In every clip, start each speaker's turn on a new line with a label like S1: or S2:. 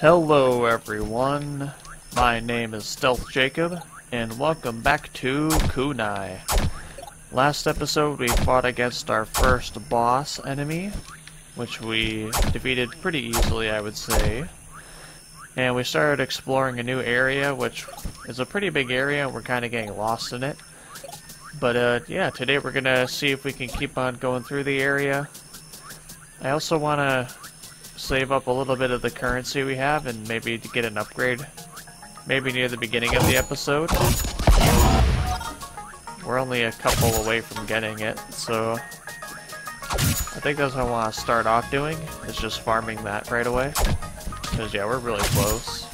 S1: Hello everyone, my name is Stealth Jacob, and welcome back to Kunai. Last episode we fought against our first boss enemy, which we defeated pretty easily I would say. And we started exploring a new area, which is a pretty big area, we're kind of getting lost in it. But uh, yeah, today we're gonna see if we can keep on going through the area. I also want to save up a little bit of the currency we have and maybe to get an upgrade. Maybe near the beginning of the episode. We're only a couple away from getting it, so I think that's what I want to start off doing, is just farming that right away. Because yeah, we're really close.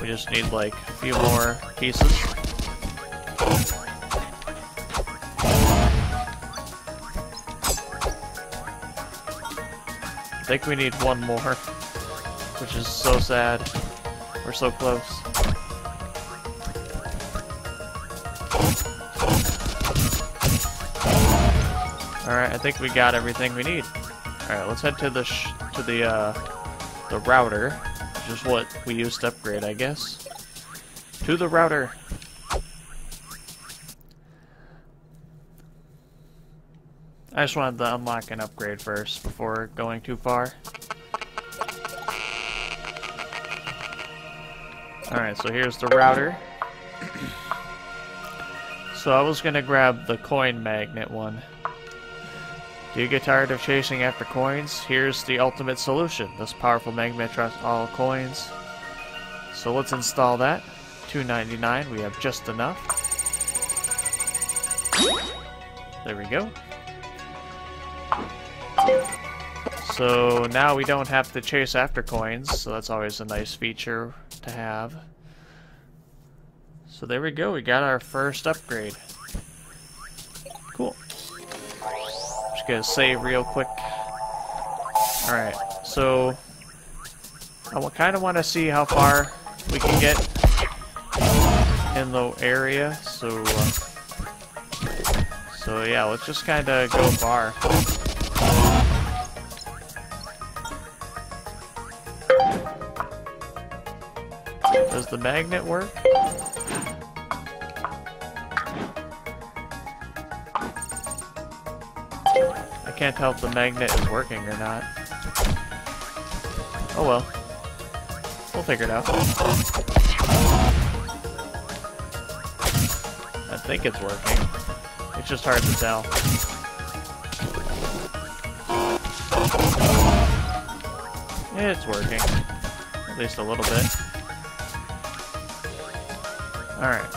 S1: We just need like a few more pieces. Think we need one more, which is so sad. We're so close. Alright, I think we got everything we need. Alright, let's head to the to the uh, the router, which is what we used to upgrade, I guess. To the router. I just wanted to unlock an upgrade first before going too far. Alright, so here's the router. so I was gonna grab the coin magnet one. Do you get tired of chasing after coins? Here's the ultimate solution. This powerful magnet attracts all coins. So let's install that. 2.99. We have just enough. There we go. So now we don't have to chase after coins, so that's always a nice feature to have. So there we go, we got our first upgrade. Cool. Just gonna save real quick. Alright, so I kind of want to see how far we can get in the area, so uh, so yeah, let's just kind of go far. Does the magnet work? I can't tell if the magnet is working or not. Oh well. We'll figure it out. I think it's working. It's just hard to tell. It's working. At least a little bit. Alright.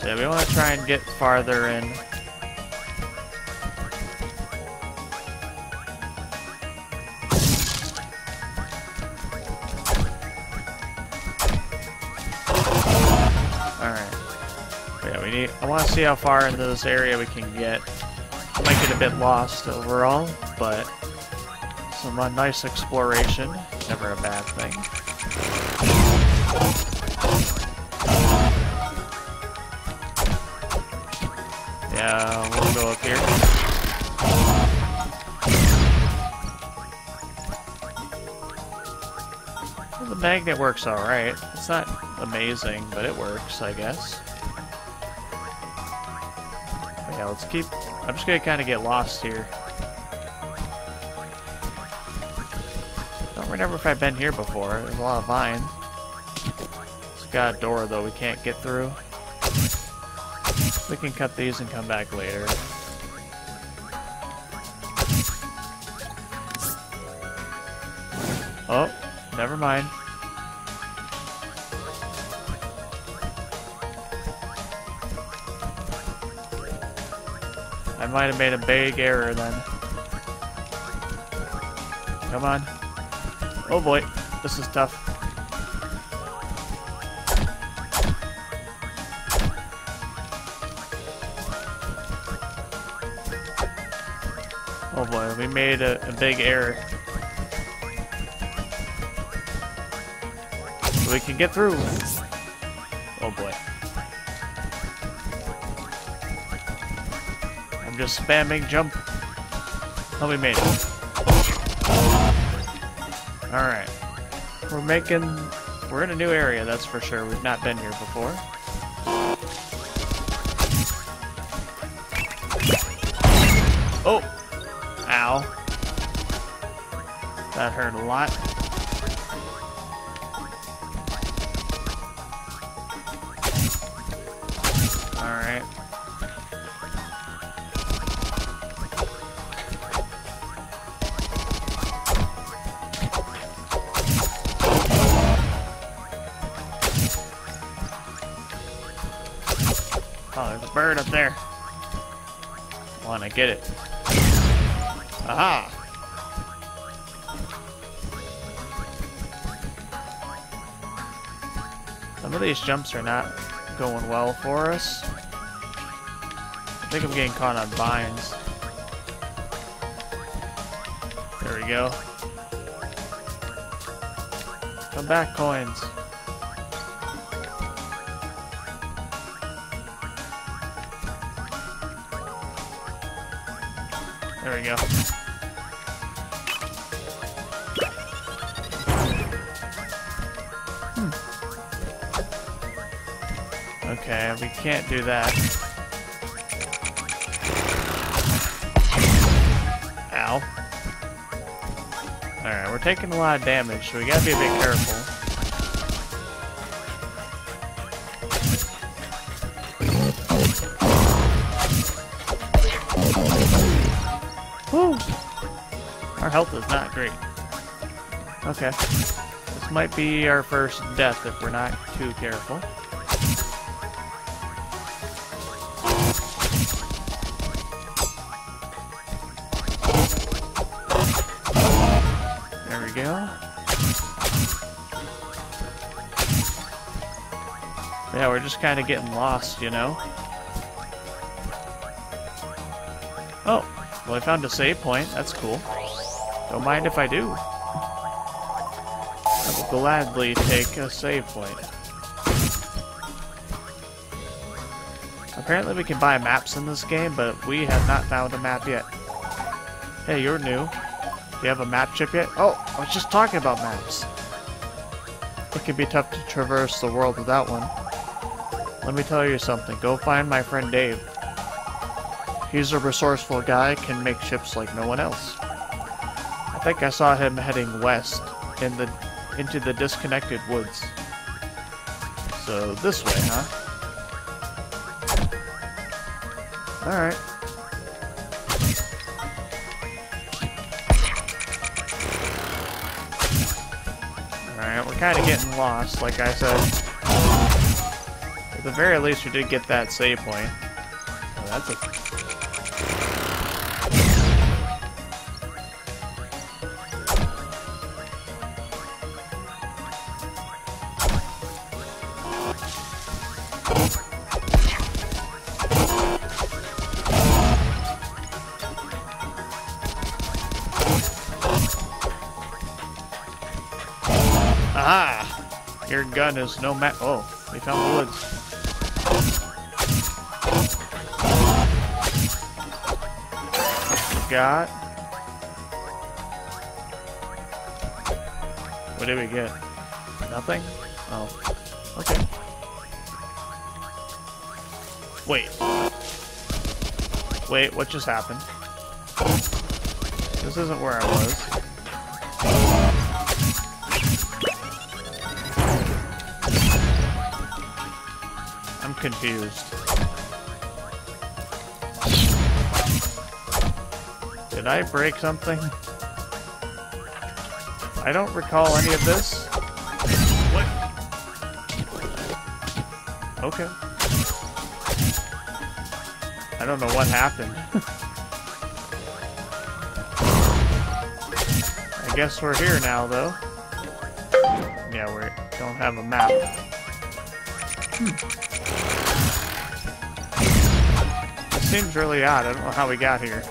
S1: So we want to try and get farther in. I want to see how far into this area we can get. I Might get a bit lost overall, but some uh, nice exploration, never a bad thing. Yeah, we'll go up here. The magnet works alright. It's not amazing, but it works, I guess. But yeah, let's keep... I'm just gonna kind of get lost here. Remember if I've been here before. There's a lot of vine. It's got a door, though, we can't get through. We can cut these and come back later. Oh, never mind. I might have made a big error then. Come on. Oh boy, this is tough. Oh boy, we made a, a big error. We can get through. Oh boy. I'm just spamming jump. Oh, we made it. Alright. We're making... We're in a new area, that's for sure. We've not been here before. Oh! Ow. That hurt a lot. Alright. There's a bird up there. Wanna get it. Aha! Some of these jumps are not going well for us. I think I'm getting caught on vines. There we go. Come back, coins. There we go. Hmm. Okay, we can't do that. Ow. Alright, we're taking a lot of damage, so we gotta be a bit careful. Health is not great. Okay. This might be our first death if we're not too careful. There we go. Yeah, we're just kind of getting lost, you know? Oh, well I found a save point. That's cool. Don't mind if I do. I will gladly take a save point. Apparently we can buy maps in this game, but we have not found a map yet. Hey, you're new. Do you have a map chip yet? Oh, I was just talking about maps. It can be tough to traverse the world without one. Let me tell you something. Go find my friend Dave. He's a resourceful guy, can make ships like no one else. I think I saw him heading west in the into the disconnected woods. So this way, huh? Alright. Alright, we're kind of getting lost, like I said. At the very least, we did get that save point. That's a Your gun is no ma- Oh, we found the woods. We got. What did we get? Nothing? Oh. Okay. Wait. Wait, what just happened? This isn't where I was. Confused. Did I break something? I don't recall any of this. What? Okay. I don't know what happened. I guess we're here now, though. Yeah, we don't have a map. It seems really odd. I don't know how we got here.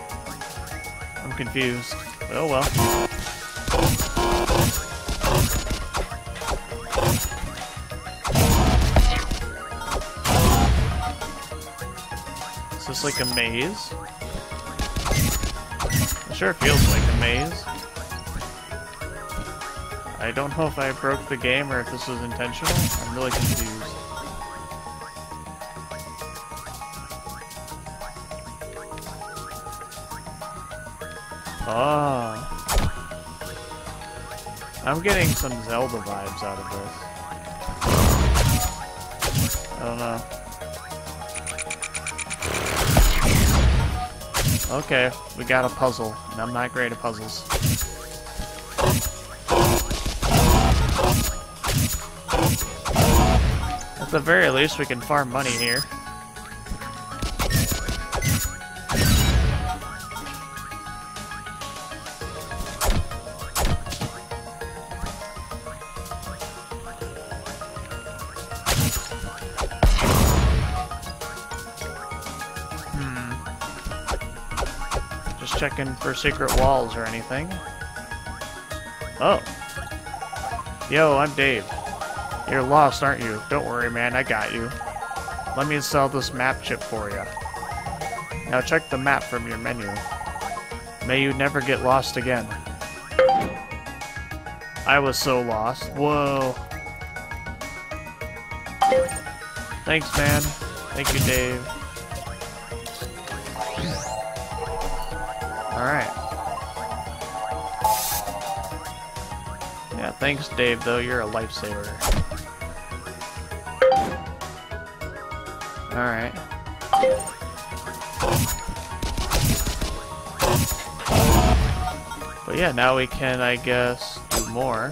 S1: I'm confused. Oh well. Is this like a maze? Sure feels like a maze. I don't know if I broke the game or if this was intentional. I'm really confused. Oh. I'm getting some Zelda vibes out of this. I don't know. Okay, we got a puzzle, and I'm not great at puzzles. At the very least, we can farm money here. Checking for secret walls or anything. Oh. Yo, I'm Dave. You're lost, aren't you? Don't worry, man, I got you. Let me sell this map chip for you. Now check the map from your menu. May you never get lost again. I was so lost. Whoa. Thanks, man. Thank you, Dave. Alright. Yeah, thanks, Dave, though. You're a lifesaver. Alright. But yeah, now we can, I guess, do more.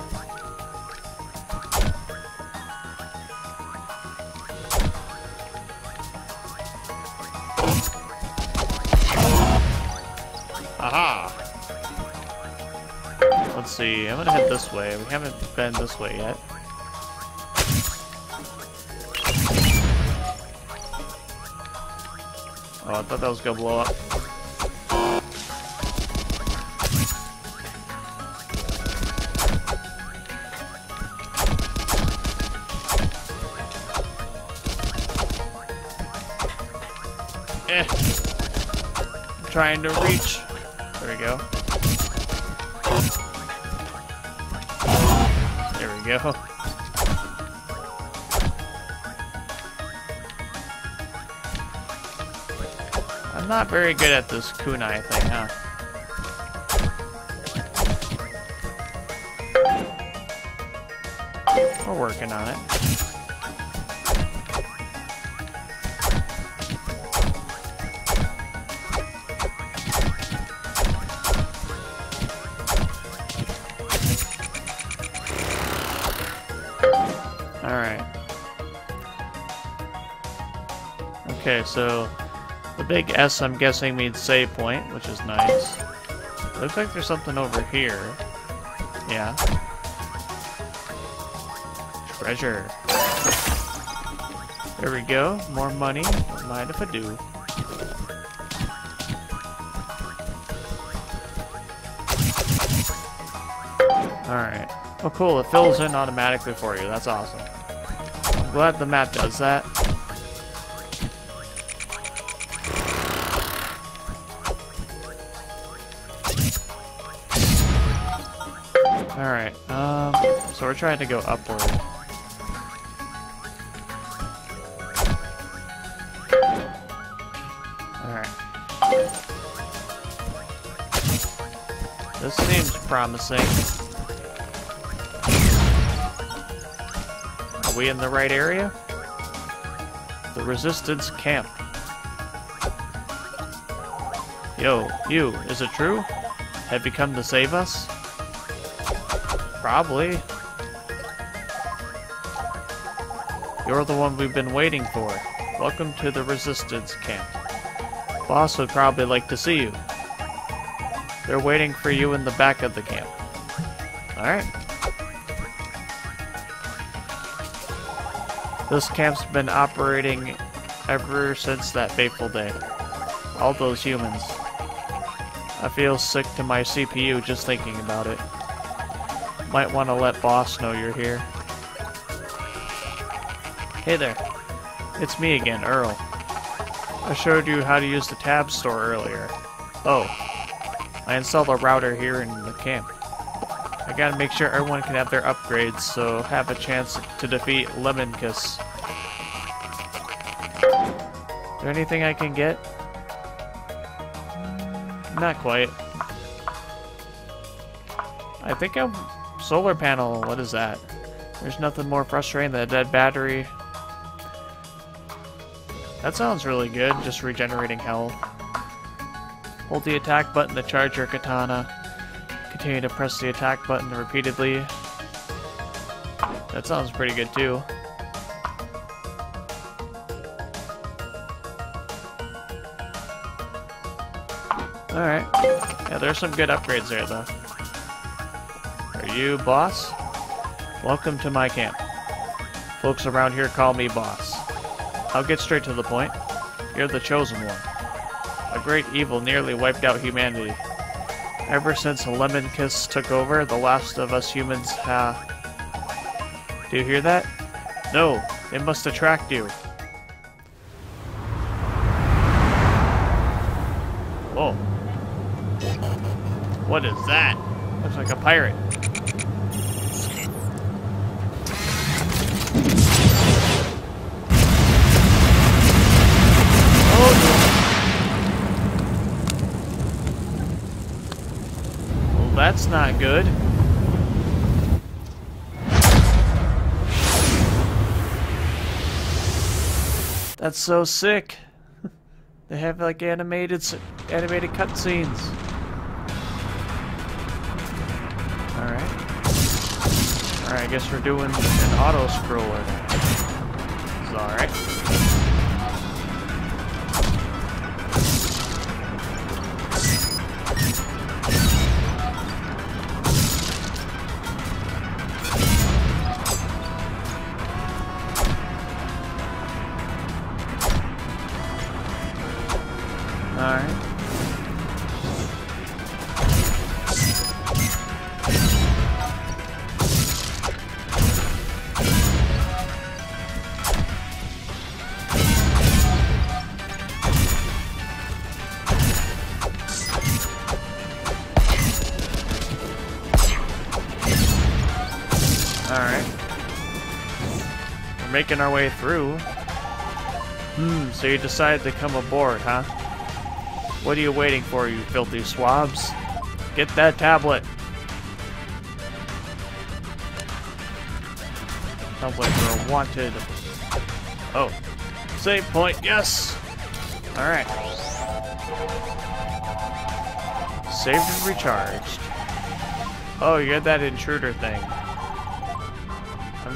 S1: See. I'm gonna head this way. We haven't been this way yet. Oh, I thought that was gonna blow up. Eh. I'm trying to reach. There we go. There we go. I'm not very good at this kunai thing, huh? We're working on it. Okay, so the big S I'm guessing means save point, which is nice. Looks like there's something over here. Yeah. Treasure. There we go. More money. Don't mind if I do. Alright. Oh cool, it fills in automatically for you. That's awesome. Glad the map does that. Alright, um, so we're trying to go upward. Alright. This seems promising. Are we in the right area? The Resistance Camp. Yo, you, is it true? Have you come to save us? Probably. You're the one we've been waiting for. Welcome to the Resistance Camp. Boss would probably like to see you. They're waiting for you in the back of the camp. Alright. This camp's been operating ever since that fateful day. All those humans. I feel sick to my CPU just thinking about it. Might want to let boss know you're here. Hey there. It's me again, Earl. I showed you how to use the tab store earlier. Oh. I installed a router here in the camp. I gotta make sure everyone can have their upgrades, so have a chance to defeat Lemon Kid. Is there anything I can get? Not quite. I think I'm... Solar panel, what is that? There's nothing more frustrating than a dead battery. That sounds really good, just regenerating health. Hold the attack button to charge your katana. Continue to press the attack button repeatedly. That sounds pretty good too. Alright. Yeah, there's some good upgrades there though. Are you boss? Welcome to my camp. Folks around here call me boss. I'll get straight to the point. You're the chosen one. A great evil nearly wiped out humanity. Ever since Lemon Kid took over, the last of us humans have... Do you hear that? No, it must attract you. Whoa. What is that? Looks like a pirate. That's not good. That's so sick. they have like animated animated cutscenes. Alright. Alright, I guess we're doing an auto scroller. It's Alright. Making our way through. Hmm, so you decided to come aboard, huh? What are you waiting for, you filthy swabs? Get that tablet! Sounds like we're wanted. Oh. Save point, yes! Alright. Saved and recharged. Oh, you had that intruder thing.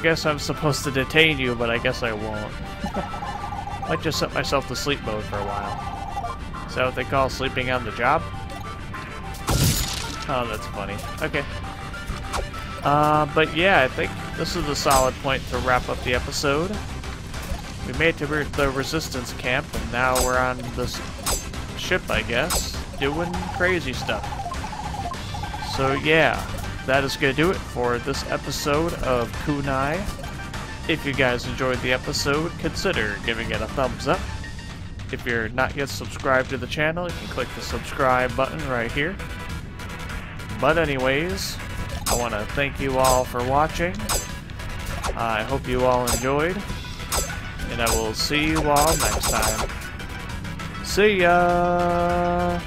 S1: I guess I'm supposed to detain you, but I guess I won't. Might just set myself to sleep mode for a while. Is that what they call sleeping on the job? Oh, that's funny. Okay. Uh, but yeah, I think this is a solid point to wrap up the episode. We made to re the Resistance camp, and now we're on this ship, I guess, doing crazy stuff. So yeah, that is going to do it for this episode of Kunai. If you guys enjoyed the episode, consider giving it a thumbs up. If you're not yet subscribed to the channel, you can click the subscribe button right here. But anyways, I want to thank you all for watching. I hope you all enjoyed. And I will see you all next time. See ya!